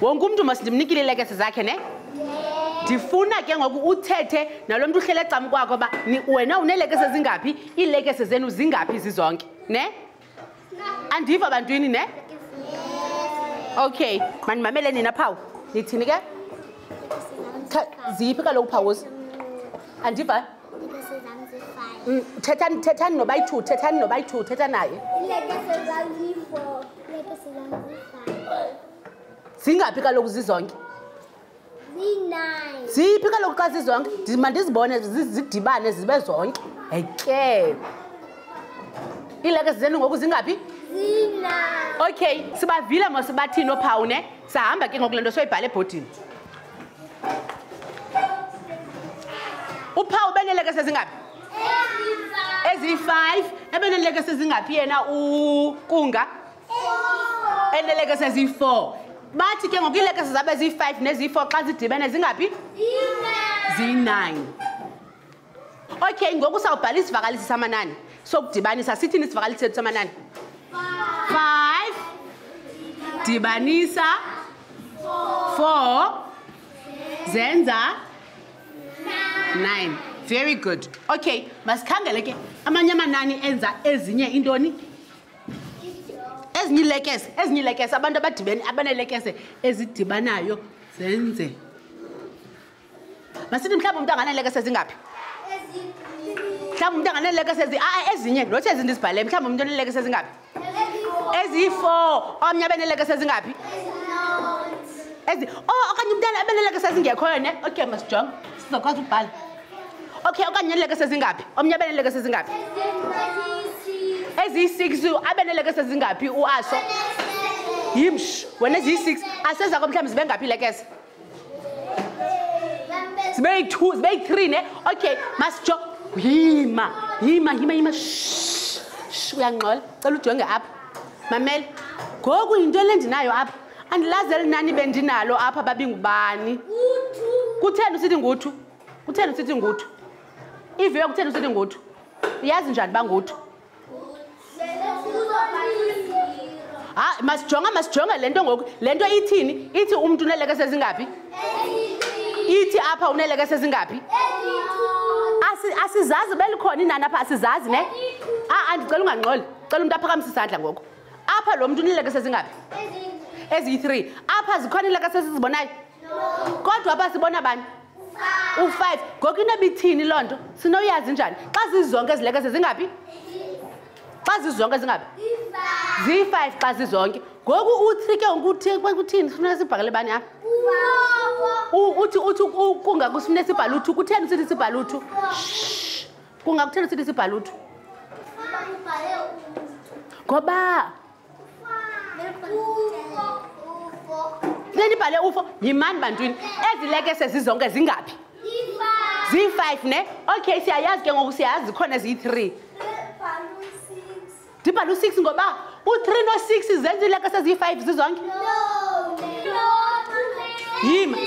wonke umntu masindimnikile iilekese zakhe ne ndifuna ke ngoku uthethe nalo mntu uhlele ecam kwakho uba wena uneelekese zingaphi iilekese zenu zingaphi zizonke ne andiva bantwini ne okay mandimamele nina phawu nithini ke ziphi kaloku phawuzi andiva mm, thethani thethani nobayi-two thethani nobayi-two thetha naye zingaphi kaloku zizonke ziphi kaloku xa zizonke mandizibone zidibane zibe zonke eke iileke zizeni ngoku zingaphi okay sibavile mo sibathini ophawu ne sahamba ke ngoku le nto soyibhala ebhodini uphawu ubeneeleke sezingaphi eziyi-five ebeneeleke sezingaphi yena ukunga enelekese ziyi-four bathi ke ngoku iilekese zabe ziyi-five neziyi-four xa zidibene zingaphi ziyi-nine okay ngoku sawubhala isivakalisi samanani sokudibanisa sithini isivakalisi sethu samanani five dibanisa four zenza nine very good okay masikhangele ke amanye amanani enza ezinye intoni ezinye iilekese ezinye iilekese abantu abadibene abaneelekese ezidibanayo zenze masithi mhlawumbi umntu anganeelekese ezingaphi mhlawumbi umntu anganeelekese ezi aa ezinye nothi ezi ndizibhale mhlawumbi umntu oneelekese ezingaphi eziyi-four omnye abeneelekese ezingaphi ezi o oh, okanye umntana abeneelekese ezingekhoyo ne okay masijonge sizokwazi ukubhala okay okanye neeleke sezingaphi omnye abe neeleke sezingaphi eziyi-six abe neeleke sezingaphi uaso yimsh wena eziyi-six asezako mhlawumbi zibe ngaphi ilekese zibe yi-two zibe yi-three ne okay masijo yima yima yima yima uyangxola cela ujonge apha mamele ngoku yinto elendinayo apha andilazi elinani bendinalo apha babingubani kutheni usithi nguthu kutheni usithi nguthu iviwe kutheni usithi nguthu uyazi njani uba nguthu hayi masijonga masijonge le nto ngoku le nto ithini ithi umntu uneleke sezingaphi ithi apha uneleke sezingaphi asizazi belikhona inani apha asizazi ne a andicela ungangxoli cela umntu aphakamise isandla ngoku apha lo mntu unileke sezingaphi eziyi-three apha zikhona ileke sesizibonayo kodwa apha sibona bani u-five ngoku into ebithini loo nto sinoyazi njani xa zizonke ezileke sezingaphi xa zizonke zingaphi ziyi-five xa zizonke ngoku u-three ke ngokuthini sifuneka sibhakele bani apha uthi uthi kungakusifuna sibhaluthu kutheni usithi sibhaluthu kungakuthela usithi sibhale uthu ngoba ndibhale ufo yimani bantwini ezileke sezizonke zingaphi ziyi-five ne okay siyayazi ke ngoku siyayazi zikhona ziyi-three ndibhale u-six ngoba u-three no-six zenzile ke seziyi-five zizonke yima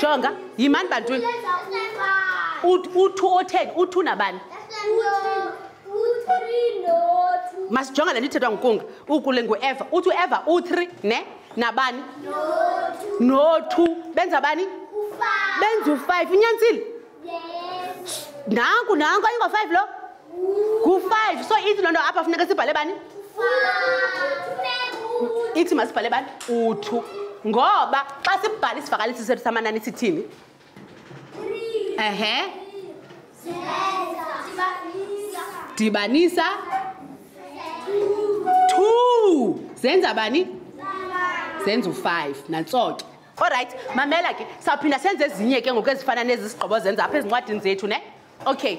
jonga yimani bantwini u-two otheni u-two nabani masijonga le nto ithethwa ngukunga ukule ngueva uthi ueva u-three ne nabani no-two benza bani benza u-five unyanisile nanku nanku ayingo five lo ngu-five so ithi loo nto apha funeka sibhale bani ithi masibhale bani uthu ngoba xa sibhala isivakalisi sethu samanani sithini ehe dibanisa two zenza bani zenza u-five nantsoke olrayithi mamela ke sawuphinda senze ezinye ke ngoku ezifana nezi sigqibo zenza apha ezincwadini zethu ne okay